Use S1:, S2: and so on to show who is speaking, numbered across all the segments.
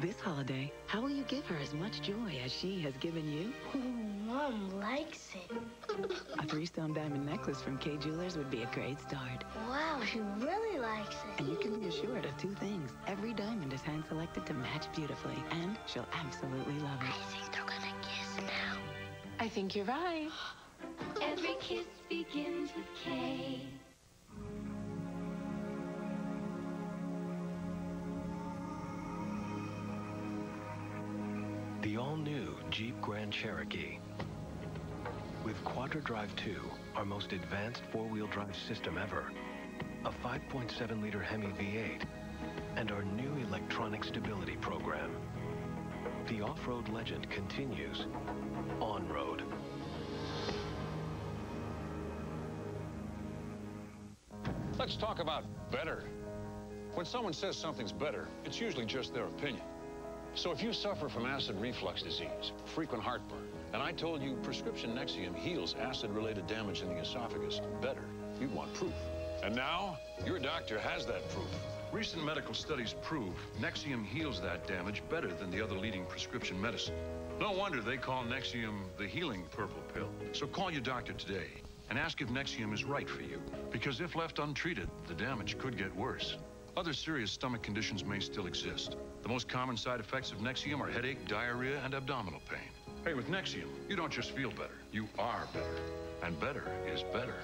S1: This holiday, how will you give her as much joy as she has given you?
S2: Mom likes it.
S1: A three-stone diamond necklace from Kay Jewelers would be a great start.
S2: Wow, she really likes it.
S1: And you can be assured of two things. Every diamond is hand-selected to match beautifully, and she'll absolutely love it.
S2: I think they're gonna kiss now.
S1: I think you're right.
S3: Every kiss begins with K.
S4: all-new Jeep Grand Cherokee. With Quadra-Drive 2, our most advanced four-wheel drive system ever, a 5.7-liter Hemi V8, and our new electronic stability program. The off-road legend continues on-road.
S5: Let's talk about better. When someone says something's better, it's usually just their opinion. So if you suffer from acid reflux disease, frequent heartburn, and I told you prescription Nexium heals acid-related damage in the esophagus better, you'd want proof. And now, your doctor has that proof.
S6: Recent medical studies prove Nexium heals that damage better than the other leading prescription medicine. No wonder they call Nexium the healing purple pill. So call your doctor today and ask if Nexium is right for you. Because if left untreated, the damage could get worse. Other serious stomach conditions may still exist. The most common side effects of Nexium are headache, diarrhea, and abdominal pain. Hey, with Nexium, you don't just feel better, you are better. And better is better.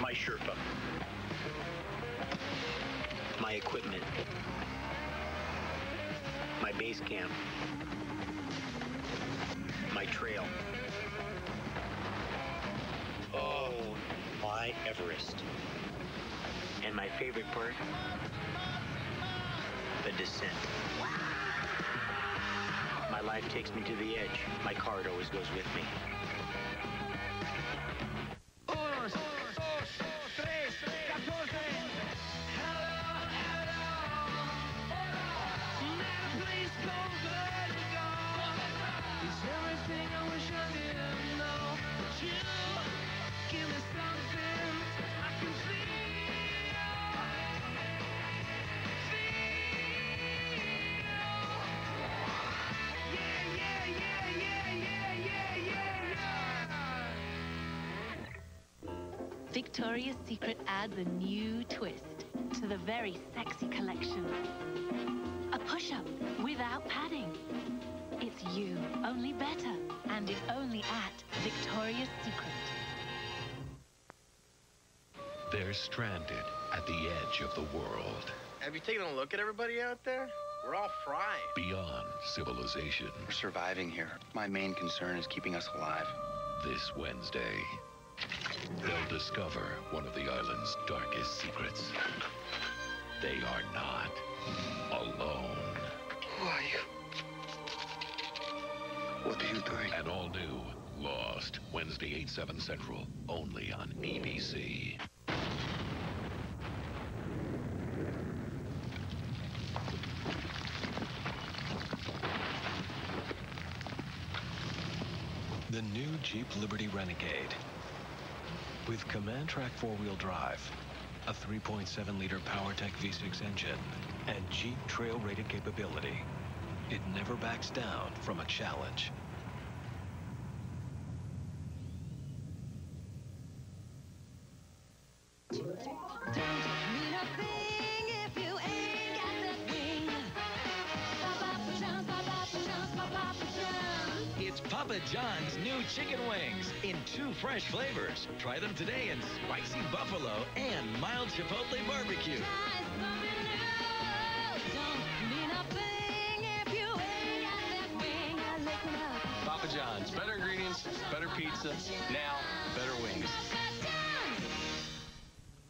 S7: My Sherpa. My equipment. My base camp. My trail. Oh, my Everest. And my favorite part? The descent. My life takes me to the edge. My card always goes with me.
S4: They're stranded at the edge of the world,
S8: Have you taken a look at everybody out there? We're all fried.
S4: beyond civilization.
S9: We're surviving here. My main concern is keeping us alive.
S4: This Wednesday, they'll discover one of the island's darkest secrets. They are not alone.
S9: Who are you? What are you doing?
S4: And all new, Lost, Wednesday, 8, 7 Central, only on ABC. The new Jeep Liberty Renegade. With Command-Trac four-wheel drive, a 3.7-liter PowerTech V6 engine, and Jeep trail-rated capability, it never backs down from a challenge.
S10: Papa John's new chicken wings in two fresh flavors. Try them today in spicy buffalo and mild chipotle barbecue.
S11: Papa John's. Better ingredients, better pizza, now better wings.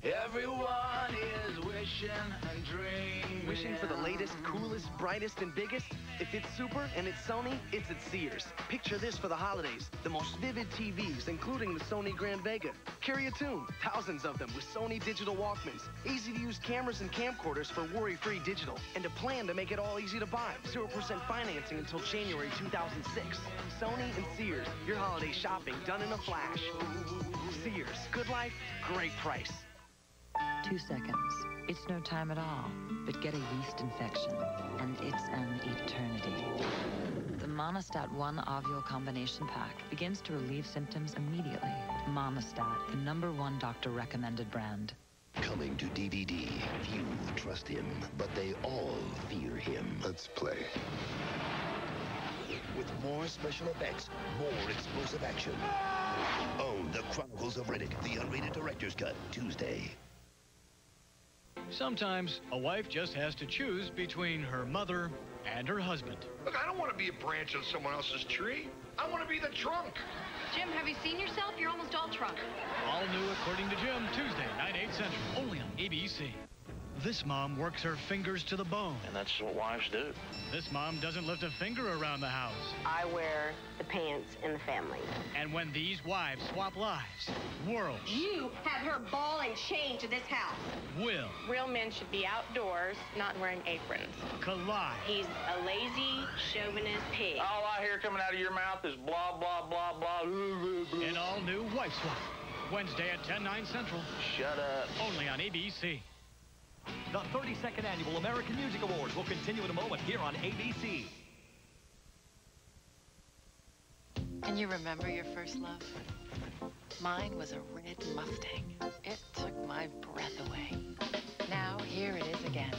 S12: Everyone is wishing and dreaming.
S8: Wishing for the latest, coolest, brightest, and biggest? If it's super and it's Sony, it's at Sears. Picture this for the holidays. The most vivid TVs, including the Sony Grand WEGA. Carry a tune, thousands of them with Sony digital Walkmans. Easy to use cameras and camcorders for worry-free digital. And a plan to make it all easy to buy. 0% financing until January 2006. Sony and Sears, your holiday shopping done in a flash. Sears. Good life, great price.
S13: Two seconds. It's no time at all. But get a yeast infection, and it's an eternity. The Monistat 1 Ovule Combination Pack begins to relieve symptoms immediately. Monistat, the number one doctor-recommended brand.
S14: Coming to DVD. Few trust him, but they all fear him. Let's play. With more special effects, more explosive action. Own The Chronicles of Riddick, the unrated director's cut, Tuesday.
S15: Sometimes a wife just has to choose between her mother and her husband.
S16: Look, I don't want to be a branch on someone else's tree. I want to be the trunk.
S17: Jim, have you seen yourself? You're almost all trunk.
S15: All new according to Jim, Tuesday, 9, 8 Central, only on ABC. This mom works her fingers to the bone.
S18: And that's what wives do.
S15: This mom doesn't lift a finger around the house.
S19: I wear the pants in the family.
S15: And when these wives swap lives, worlds
S17: You have her ball and chain to this house.
S15: will
S20: Real men should be outdoors, not wearing aprons.
S15: collide.
S19: He's a lazy, chauvinist pig.
S18: All I hear coming out of your mouth is blah, blah, blah, blah.
S15: An all-new Wife Swap. Wednesday at 10, 9 Central.
S18: Shut up.
S15: Only on ABC.
S21: The 32nd Annual American Music Awards will continue in a moment here on ABC.
S22: Can you remember your first love? Mine was a red Mustang. It took my breath away. Now here it is again.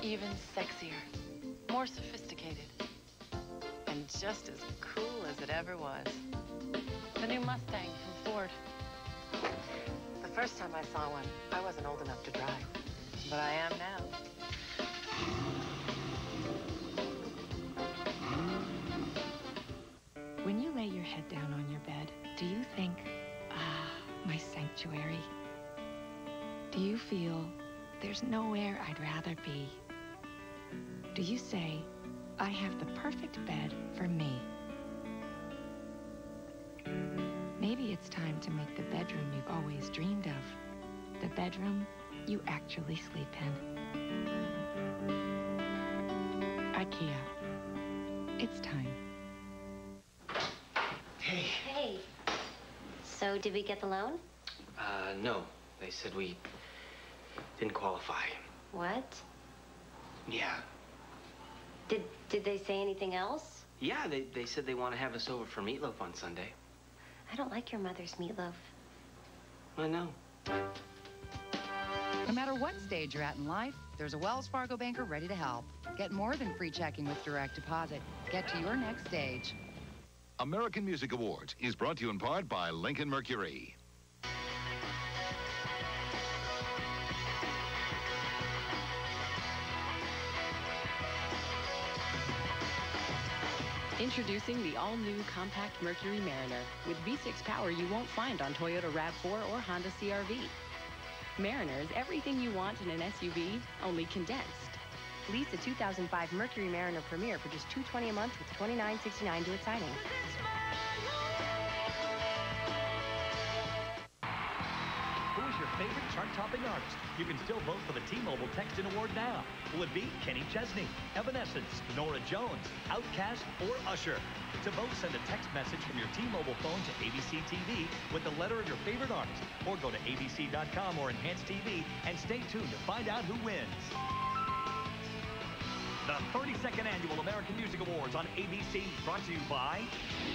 S22: Even sexier, more sophisticated, and just as cool as it ever was. The new Mustang from Ford. The first time I saw one, I wasn't old enough to drive, but I am now.
S23: When you lay your head down on your bed, do you think, ah, my sanctuary? Do you feel there's nowhere I'd rather be? Do you say, I have the perfect bed for me? Maybe it's time to make the bedroom you've always dreamed of the bedroom you actually sleep in. IKEA. It's time.
S11: Hey.
S24: Hey. So, did we get the loan?
S11: Uh, no. They said we didn't qualify.
S24: What?
S11: Yeah.
S24: Did Did they say anything else?
S11: Yeah, they, they said they want to have us over for meatloaf on Sunday.
S24: I don't like your mother's meatloaf.
S11: I know.
S25: No matter what stage you're at in life, there's a Wells Fargo banker ready to help. Get more than free checking with direct deposit. Get to your next stage.
S26: American Music Awards is brought to you in part by Lincoln Mercury.
S7: Introducing the all-new compact Mercury Mariner with V6 power you won't find on Toyota RAV4 or Honda CRV. Mariner is everything you want in an SUV, only condensed. Lease a 2005 Mercury Mariner Premier for just 220 a month with $29.69 due at signing.
S21: Artist? You can still vote for the T-Mobile Text-In Award now. Will it be Kenny Chesney, Evanescence, Norah Jones, Outkast, or Usher? To vote, send a text message from your T-Mobile phone to ABC TV with the letter of your favorite artist, or go to abc.com or Enhance TV and stay tuned to find out who wins. The 32nd Annual American Music Awards on ABC, brought to you by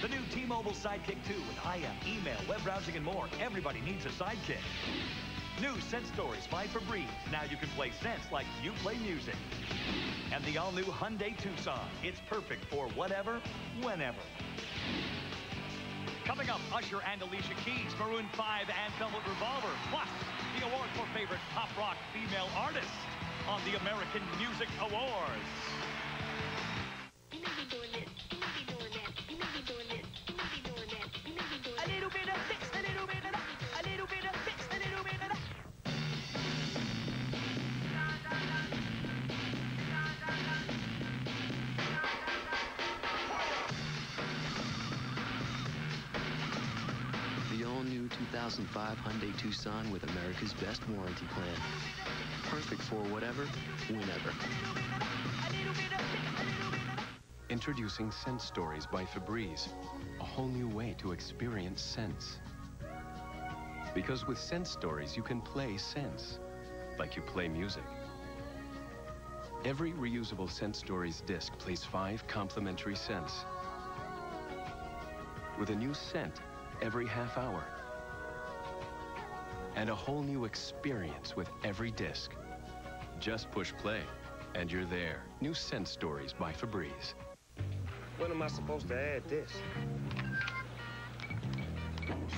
S21: the new T-Mobile Sidekick 2 with IM, email, web browsing, and more. Everybody needs a sidekick. New Scent Stories by Febreze. Now you can play Sense like you play music. And the all-new Hyundai Tucson. It's perfect for whatever, whenever. Coming up, Usher and Alicia Keys, Maroon 5 and Velvet Revolver. Plus, the award for favorite pop rock female artist on the American Music Awards.
S27: 2005 Hyundai Tucson with America's best warranty plan. Perfect for whatever, whenever. Introducing Scent Stories by Febreze. A whole new way to experience sense.
S28: Because with Scent Stories, you can play sense, like you play music. Every reusable Scent Stories disc plays five complimentary scents. With a new scent every half hour. And a whole new experience with every disc. Just push play, and you're there. New Scent Stories by Febreze.
S29: When am I supposed to add this?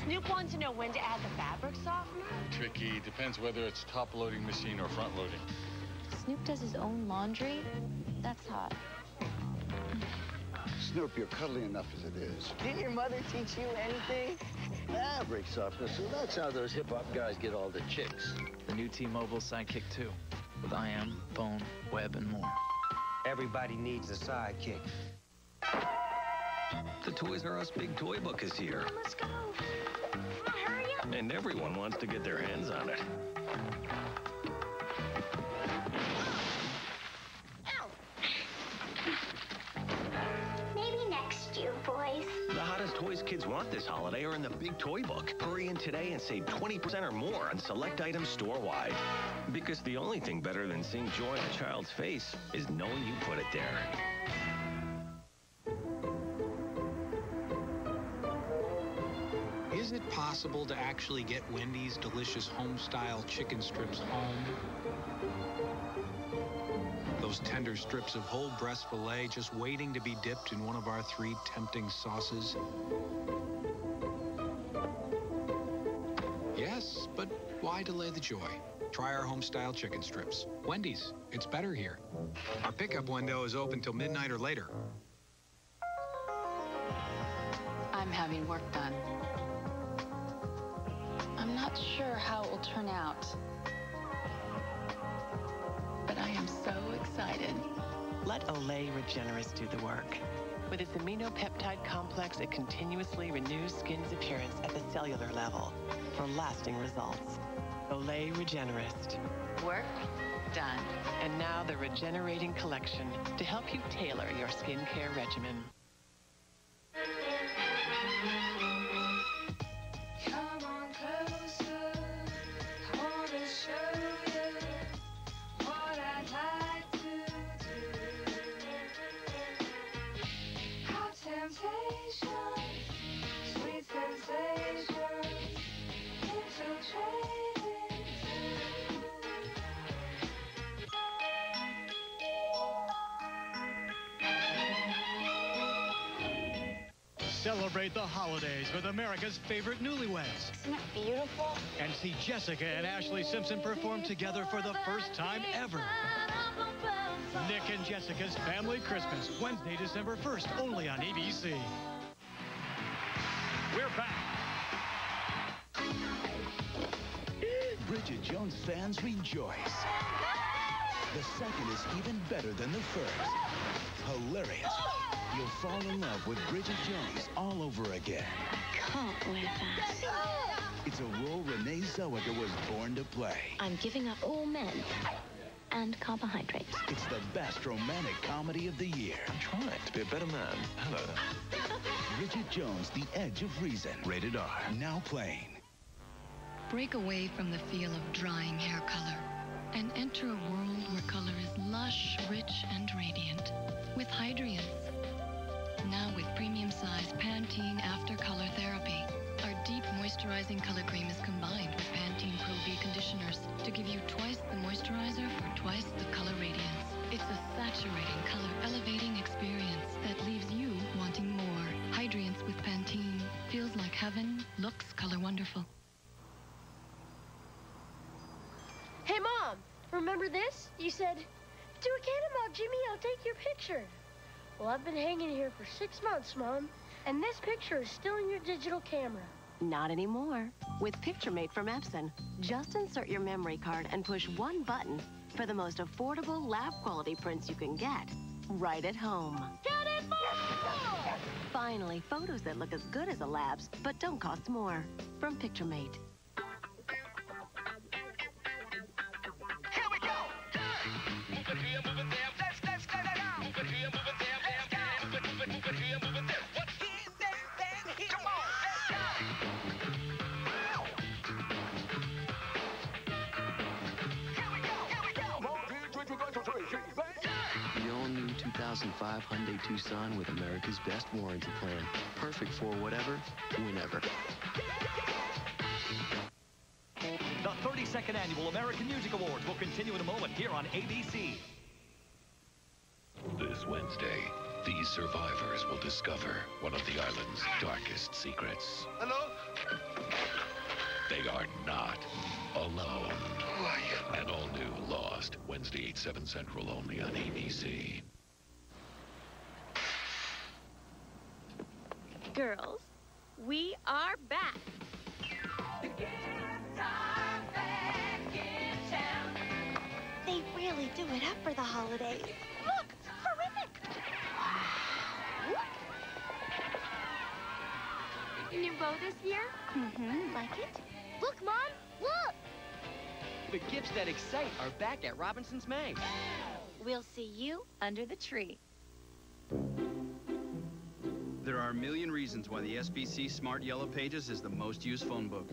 S30: Snoop wants to know when to add the fabric softener.
S31: Tricky. Depends whether it's top-loading machine or front-loading.
S32: Snoop does his own laundry? That's hot.
S14: Snoop, you're cuddly enough as it is.
S33: Didn't your mother teach you anything?
S14: Fabric softener, so that's how those hip-hop guys get all the chicks.
S34: The new T-Mobile Sidekick 2 with IM, phone, web, and more.
S29: Everybody needs a sidekick.
S35: The Toys R Us Big Toy Book is here.
S30: Let's go. Now, hurry up.
S35: And everyone wants to get their hands on it. Toys kids want this holiday are in the Big Toy Book. Hurry in today and save 20% or more on select items store-wide. Because the only thing better than seeing joy on a child's face is knowing you put it there.
S36: Is it possible to actually get Wendy's delicious home-style chicken strips home? Those tender strips of whole breast filet just waiting to be dipped in one of our three tempting sauces? Yes, but why delay the joy? Try our home-style chicken strips. Wendy's, it's better here. Our pickup window is open till midnight or later.
S37: I'm having work done. I'm not sure how it will turn out. But I am so excited.
S22: Let Olay Regenerist do the work. With its amino peptide complex, it continuously renews skin's appearance at the cellular level for lasting results. Olay Regenerist.
S38: Work done.
S22: And now the Regenerating Collection to help you tailor your skincare regimen.
S15: America's favorite newlyweds.
S30: Isn't that beautiful?
S15: And see Jessica and Ashley Simpson perform together for the first time ever. Nick and Jessica's Family Christmas, Wednesday, December 1st, only on ABC. We're back.
S39: Bridget Jones fans rejoice. The second is even better than the first. Hilarious. You'll fall in love with Bridget Jones all over again.
S32: Come with us.
S39: It's a role Renee Zellweger was born to play.
S32: I'm giving up all men and carbohydrates.
S39: It's the best romantic comedy of the year.
S35: I'm trying to be a better man. Hello.
S39: Bridget Jones, The Edge of Reason. Rated R. Now playing.
S40: Break away from the feel of drying hair color and enter a world where color is lush, rich, and radiant with Hydrience. Now with premium size Pantene After Color Therapy. Our deep moisturizing color cream is combined with Pantene Pro V conditioners to give you twice the moisturizer for twice the color radiance. It's a saturating, color elevating experience that leaves you wanting more. Hydrience with Pantene feels like heaven, looks color wonderful.
S41: Hey, Mom, remember this? You said, do a cannonball, Jimmy, I'll take your picture. Well, I've been hanging here for six months, Mom, and this picture is still in your digital camera.
S23: Not anymore. With PictureMate from Epson, just insert your memory card and push one button for the most affordable lab quality prints you can get right at home. Get it, Finally, photos that look as good as a lab's, but don't cost more. From PictureMate.
S27: 2005 Hyundai Tucson with America's best warranty plan. Perfect for whatever, whenever.
S21: The 32nd Annual American Music Awards will continue in a moment here on ABC.
S9: This Wednesday, these survivors will discover one of the island's darkest secrets.
S42: Hello?
S9: They are not alone. An all-new Lost, Wednesday 8, 7 Central, only on ABC.
S43: Girls, we are back.
S3: They really do it up for the holidays.
S44: Look, terrific. New bow this year?
S3: Mm-hmm.
S44: Like it? Look, Mom, look.
S45: The gifts that excite are back at Robinson's May.
S3: We'll see you under the tree.
S46: There are a million reasons why the SBC Smart Yellow Pages is the most used phone book.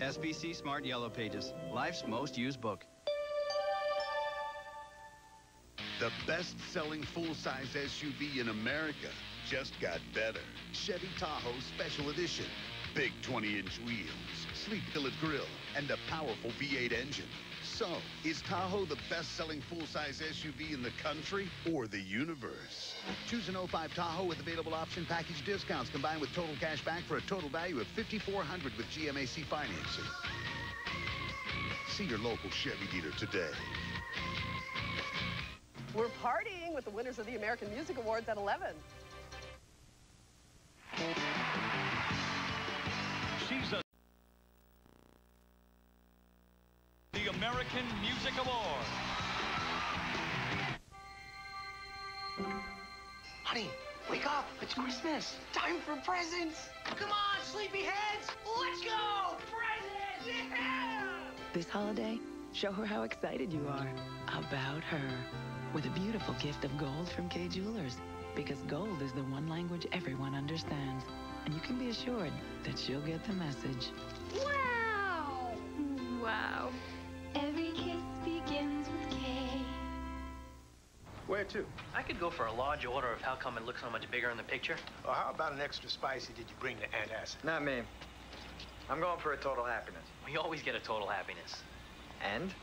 S46: SBC Smart Yellow Pages, life's most used book.
S32: The best-selling full-size SUV in America just got better. Chevy Tahoe Special Edition. Big 20-inch wheels, sleek billet grille, and a powerful V8 engine. So, is Tahoe the best-selling full-size SUV in the country or the universe? Choose an 05 Tahoe with available option package discounts combined with total cash back for a total value of 5,400 with GMAC financing. See your local Chevy dealer today.
S47: We're partying with the winners of the American Music Awards at 11.
S21: She's a... The American Music Awards.
S48: Honey, wake up. It's Christmas. Time for presents. Come on, sleepyheads. Let's go. Presents. Yeah!
S1: This holiday, show her how excited you are about her with a beautiful gift of gold from Kay Jewelers. Because gold is the one language everyone understands. And you can be assured that she'll get the message.
S44: Wow.
S1: Wow.
S3: Every kiss begins with Kay.
S45: Where to? I could go for a large order of how come it looks so much bigger in the picture.
S42: Or how about an extra spicy did you bring to antacid?
S45: Not me. I'm going for a total happiness. We always get a total happiness. And?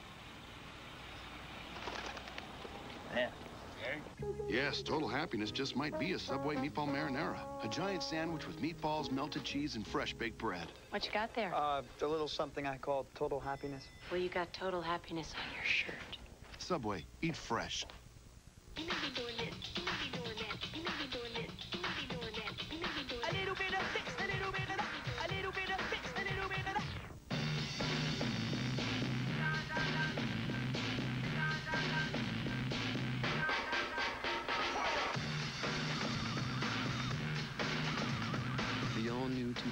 S45: Yeah.
S35: Yes, total happiness just might be a Subway meatball marinara. A giant sandwich with meatballs, melted cheese, and fresh baked bread.
S1: What you got there?
S45: Uh, a little something I call total happiness.
S1: Well, you got total happiness on your shirt.
S35: Subway, eat fresh.
S49: A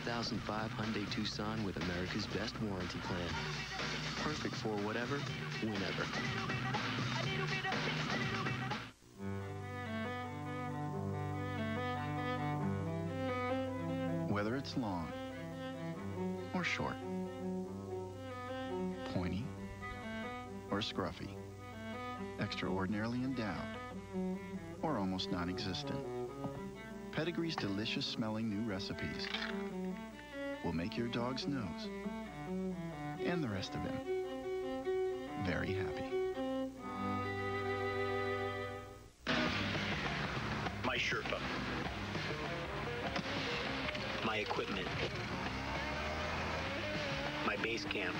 S27: 2005 Hyundai Tucson with America's best warranty plan. Perfect for whatever, whenever.
S50: Whether it's long or short, pointy or scruffy, extraordinarily endowed or almost non-existent, Pedigree's delicious smelling new recipes will make your dog's nose and the rest of him very happy.
S51: My Sherpa. My equipment. My base camp.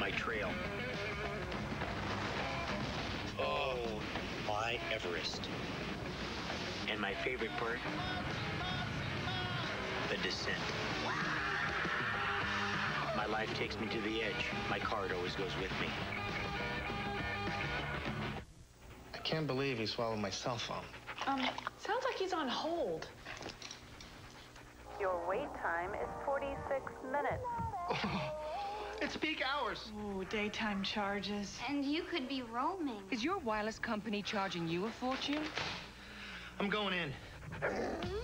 S51: My trail. Oh, my Everest. And my favorite part? The descent. My life takes me to the edge. My card always goes with me.
S52: I can't believe he swallowed my cell phone.
S53: Um, sounds like he's on hold.
S54: Your wait time is 46 minutes.
S55: It's peak hours.
S56: Ooh, daytime charges.
S57: And you could be roaming.
S58: Is your wireless company charging you a fortune?
S55: I'm going in.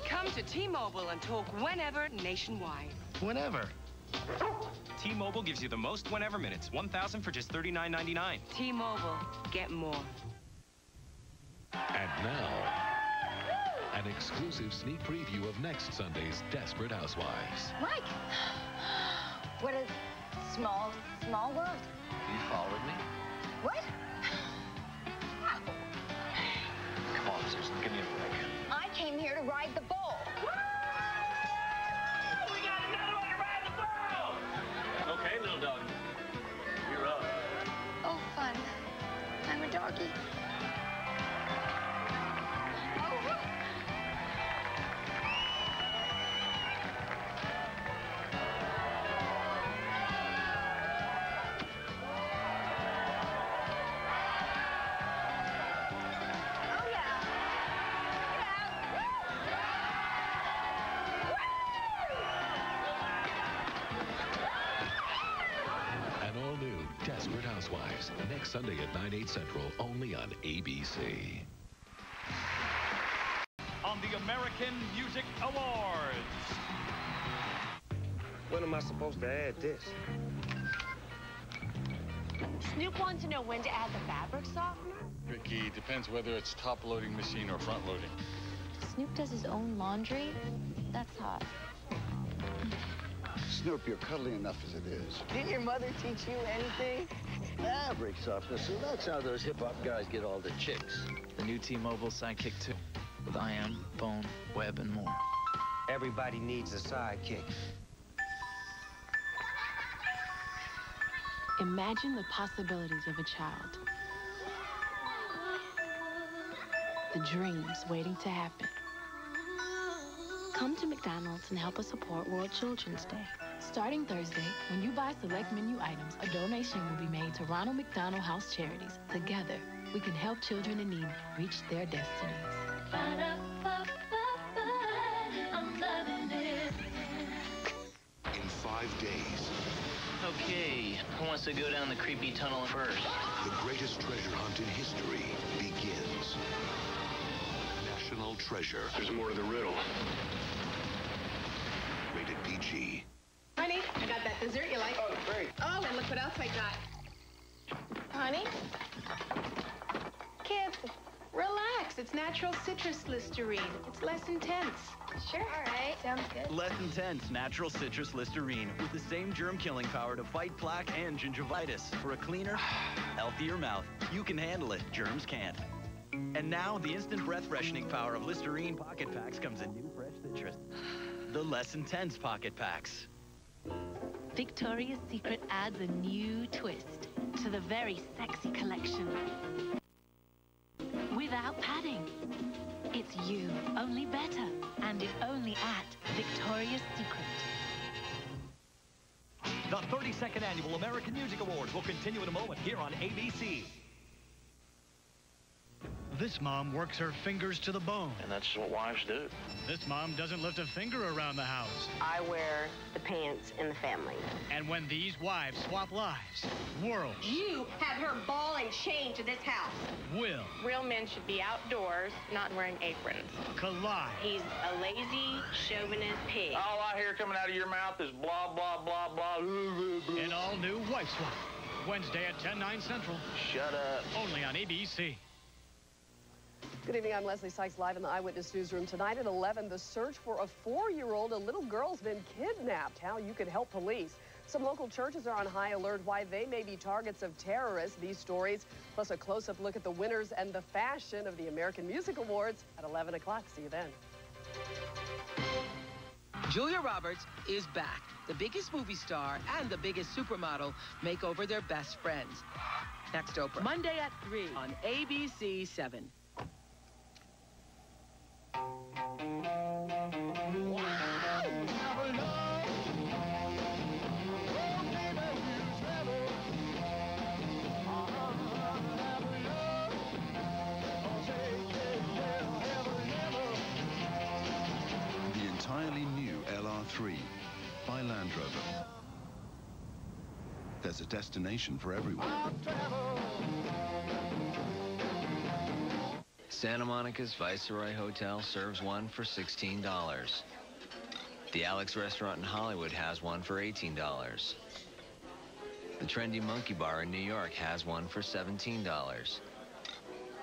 S58: Come to T-Mobile and talk whenever nationwide.
S55: Whenever.
S59: T-Mobile gives you the most whenever minutes. 1,000 for just $39.99.
S58: T-Mobile. Get more.
S9: And now, an exclusive sneak preview of next Sunday's Desperate Housewives.
S60: Mike! What a small, small world.
S61: You followed me?
S60: What? Ride the bull.
S61: We got another one to ride the bull! Okay, little dog. You're up.
S60: Oh, fun. I'm a doggy.
S9: Desperate Housewives. Next Sunday at 9, 8 Central, only on ABC.
S21: On the American Music Awards.
S62: When am I supposed to add this?
S54: Snoop wants to know when to add the fabric softener.
S63: Ricky, depends whether it's top-loading machine or front-loading.
S54: Snoop does his own laundry? That's hot.
S32: Snoop, you're cuddly enough as it is.
S29: Didn't your mother teach you anything?
S61: Fabric softener, so that's how those hip-hop guys get all the chicks.
S64: The new T-Mobile Sidekick 2 with IM, phone, web, and more.
S29: Everybody needs a sidekick.
S7: Imagine the possibilities of a child. The dreams waiting to happen. Come to McDonald's and help us support World Children's Day. Starting Thursday, when you buy select menu items, a donation will be made to Ronald McDonald House Charities. Together, we can help children in need reach their destinies.
S14: In five days,
S64: Okay, who wants to go down the creepy tunnel first?
S14: the greatest treasure hunt in history begins. National Treasure. There's more to the riddle. Rated PG.
S47: And look I got. Honey? Kids, relax. It's natural citrus Listerine. It's less intense.
S65: Sure. All right. Sounds good.
S66: Less intense natural citrus Listerine with the same germ-killing power to fight plaque and gingivitis. For a cleaner, healthier mouth. You can handle it. Germs can't. And now, the instant breath freshening power of Listerine Pocket Packs comes in new fresh citrus. The less intense Pocket Packs.
S7: Victoria's Secret adds a new twist to the very sexy collection. Without padding. It's you, only better, and it's only at Victoria's Secret.
S21: The 32nd Annual American Music Awards will continue in a moment here on ABC.
S15: This mom works her fingers to the bone.
S67: And that's what wives do.
S15: This mom doesn't lift a finger around the house.
S17: I wear the pants in the family.
S15: And when these wives swap lives, worlds
S47: You have her ball and chain to this house.
S15: will
S20: Real men should be outdoors, not wearing aprons.
S15: collide.
S20: He's a lazy, chauvinist pig.
S67: All I hear coming out of your mouth is blah, blah, blah, blah.
S15: An all-new Wife Swap. Wednesday at 10, 9 Central.
S67: Shut up.
S15: Only on ABC.
S47: Good evening. I'm Leslie Sykes, live in the Eyewitness Newsroom. Tonight at 11, the search for a four-year-old. A little girl's been kidnapped. How you can help police. Some local churches are on high alert why they may be targets of terrorists. These stories, plus a close-up look at the winners and the fashion of the American Music Awards at 11 o'clock. See you then.
S68: Julia Roberts is back. The biggest movie star and the biggest supermodel make over their best friends. Next Oprah. Monday at 3 on ABC 7.
S35: By Land Rover. There's a destination for everyone.
S10: Santa Monica's Viceroy Hotel serves one for $16. The Alex Restaurant in Hollywood has one for $18. The trendy Monkey Bar in New York has one for $17.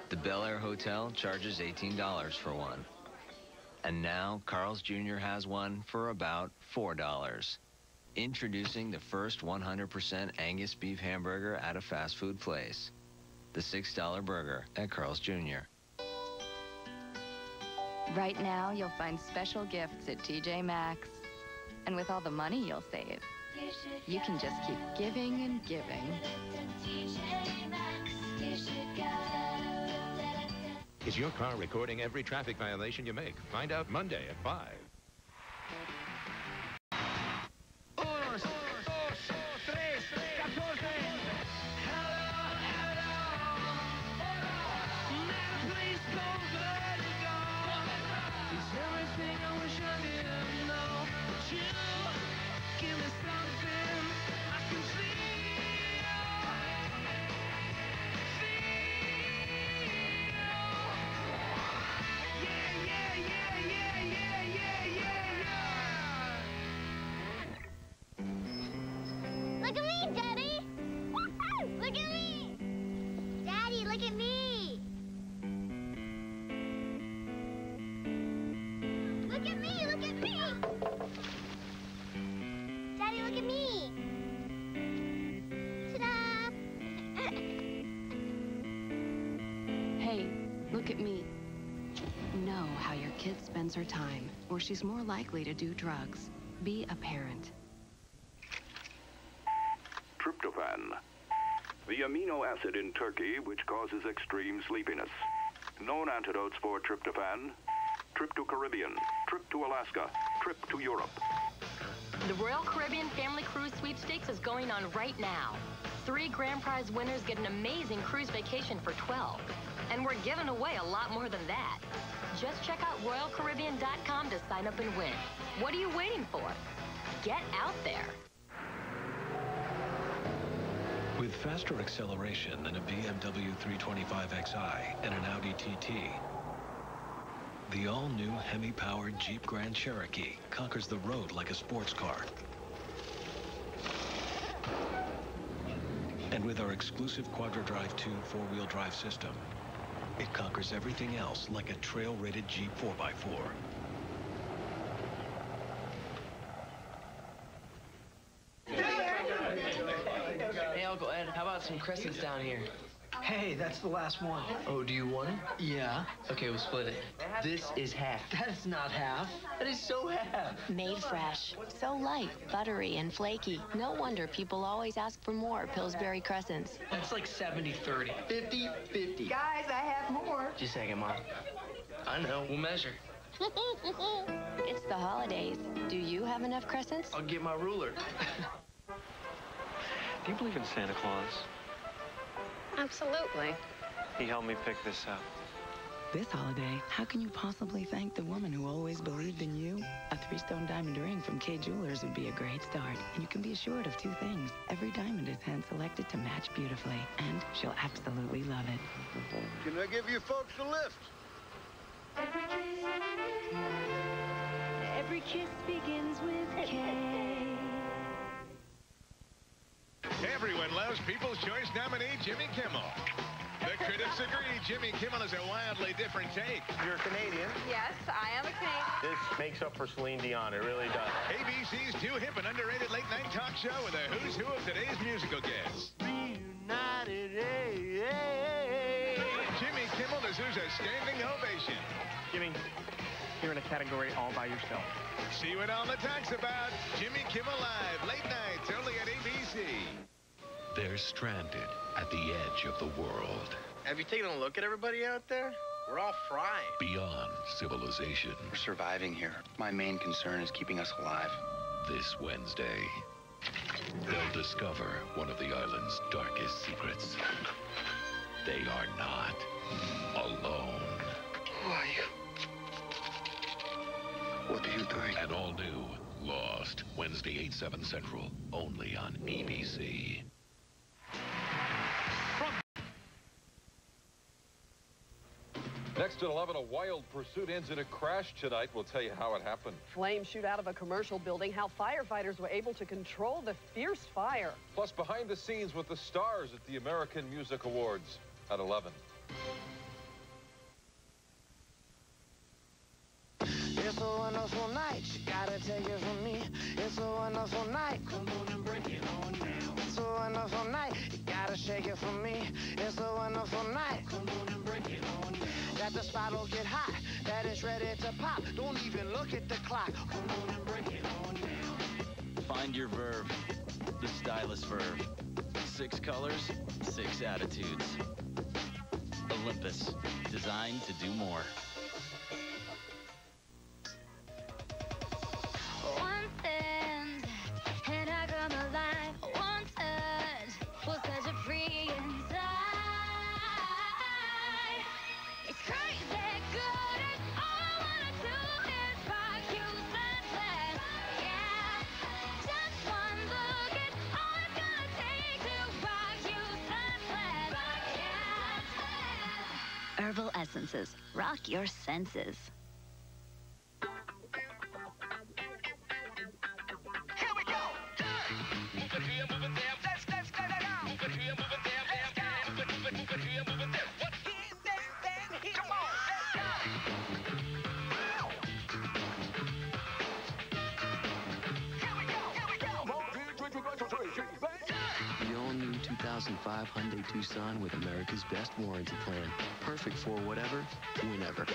S10: The Bel Air Hotel charges $18 for one. And now Carl's Jr. has one for about $4. Introducing the first 100% Angus beef hamburger at a fast food place. The $6 burger at Carl's Jr.
S63: Right now, you'll find special gifts at TJ Maxx. And with all the money you'll save, you can just keep giving and giving.
S69: Is your car recording every traffic violation you make? Find out Monday at 5.
S70: Spends her time, or she's more likely to do drugs. Be a parent.
S68: Tryptophan. The amino acid in turkey which causes extreme sleepiness. Known antidotes for tryptophan. Trip to Caribbean. Trip to Alaska. Trip to Europe.
S71: The Royal Caribbean Family Cruise Sweepstakes is going on right now. Three grand prize winners get an amazing cruise vacation for 12. And we're giving away a lot more than that. Just check out RoyalCaribbean.com to sign up and win. What are you waiting for? Get out there.
S4: With faster acceleration than a BMW 325xi and an Audi TT, the all-new Hemi-powered Jeep Grand Cherokee conquers the road like a sports car. And with our exclusive Quadra-Drive 2 four-wheel drive system, it conquers everything else like a trail-rated Jeep 4x4.
S72: Hey, Uncle Ed, how about some crescents down here?
S73: Hey, that's the last one.
S72: Oh, do you want it?
S73: Yeah.
S72: Okay, we'll split it. This is half.
S73: That is not half.
S72: That is so half.
S23: Made fresh. So light, buttery, and flaky. No wonder people always ask for more Pillsbury Crescents.
S73: That's like 70 30.
S72: 50 50.
S73: Guys, I have more.
S72: Just a second, Mom. I know. We'll measure.
S23: it's the holidays. Do you have enough crescents?
S72: I'll get my ruler.
S74: Do you believe in Santa Claus?
S75: Absolutely.
S74: He helped me pick this up.
S1: This holiday, how can you possibly thank the woman who always believed in you? A three-stone diamond ring from Kay Jewelers would be a great start. And you can be assured of two things. Every diamond is hand-selected to match beautifully, and she'll absolutely love it.
S32: Can I give you folks a lift?
S3: Every kiss begins with Kay.
S69: Everyone loves People's Choice nominee Jimmy Kimmel. The critics agree Jimmy Kimmel is a wildly different take.
S29: You're Canadian.
S75: Yes, I am a Canadian.
S29: This makes up for Celine Dion. It really does.
S69: ABC's too hip and underrated late night talk show with a who's who of today's musical guests. Jimmy Kimmel deserves a standing ovation.
S76: Category all by yourself.
S69: See what all the talk's about. Jimmy Kimmel Live, late nights, only at ABC.
S4: They're stranded at the edge of the world.
S77: Have you taken a look at everybody out there? We're all frying.
S4: Beyond civilization.
S9: We're surviving here. My main concern is keeping us alive.
S4: This Wednesday, they'll discover one of the island's darkest secrets. They are not alone.
S9: Who are you? What are you doing?
S4: An all-new Lost.
S9: Wednesday, 8, 7 Central. Only on ABC.
S78: Next at 11, a wild pursuit ends in a crash tonight. We'll tell you how it happened.
S47: Flames shoot out of a commercial building, how firefighters were able to control the fierce fire.
S78: Plus, behind the scenes with the stars at the American Music Awards at 11.
S29: Wonderful night, you gotta take it from me. It's a wonderful night, come on and break it on now. It's a wonderful night, you gotta shake it for me. It's a wonderful night, come on and break it on now. That the spot will get hot, that it's ready to pop. Don't even look at the clock, come on and break it on now.
S3: Find your verve. The Stylus Verve. Six colors, six attitudes. Olympus. Designed to do more.
S79: Rock
S63: your senses.
S27: 2005 Hyundai Tucson with America's best warranty plan. Perfect for whatever, whenever.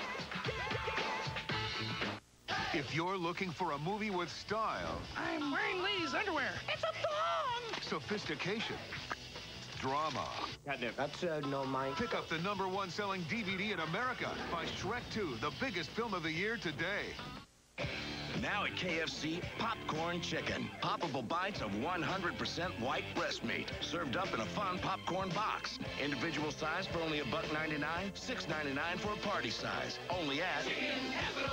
S80: If you're looking for a movie with style,
S29: I'm wearing ladies' underwear. It's a thong!
S80: sophistication, drama.
S29: That's uh, no mine.
S80: Pick up the number one selling DVD in America by Shrek 2, the biggest film of the year today.
S14: Now at KFC, popcorn chicken. Poppable bites of 100% white breast meat. Served up in a fun popcorn box. Individual size for only a buck 99, $6.99 for a party size. Only at
S29: Capital USA.